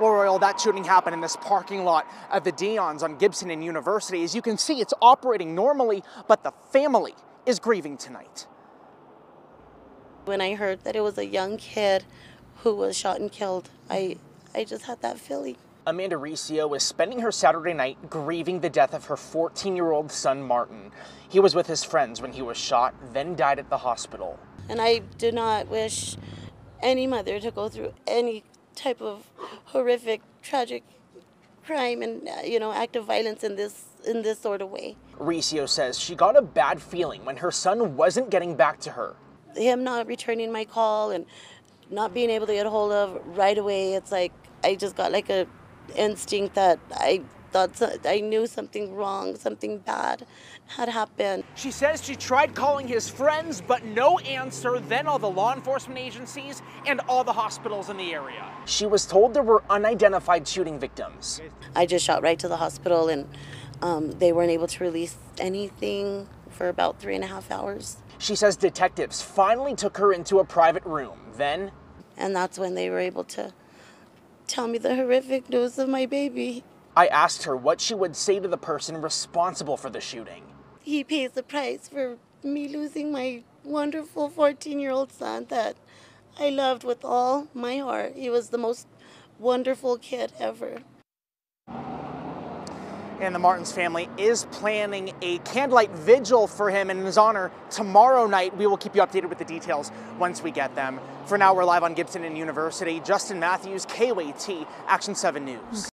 Well, Royal, that shooting happened in this parking lot of the Dion's on Gibson and University. As you can see, it's operating normally, but the family is grieving tonight. When I heard that it was a young kid who was shot and killed, I, I just had that feeling. Amanda Riccio is spending her Saturday night grieving the death of her 14 year old son, Martin. He was with his friends when he was shot, then died at the hospital. And I do not wish any mother to go through any type of horrific, tragic crime and uh, you know act of violence in this in this sort of way. Riccio says she got a bad feeling when her son wasn't getting back to her. Him not returning my call and not being able to get a hold of right away, it's like I just got like a instinct that I thought I knew something wrong, something bad had happened. She says she tried calling his friends, but no answer, then all the law enforcement agencies and all the hospitals in the area. She was told there were unidentified shooting victims. I just shot right to the hospital and um, they weren't able to release anything for about three and a half hours. She says detectives finally took her into a private room. Then, and that's when they were able to tell me the horrific news of my baby. I asked her what she would say to the person responsible for the shooting. He pays the price for me losing my wonderful 14 year old son that I loved with all my heart. He was the most wonderful kid ever. And the Martins family is planning a candlelight vigil for him in his honor tomorrow night. We will keep you updated with the details once we get them. For now, we're live on Gibson and University. Justin Matthews, KOAT, Action 7 News.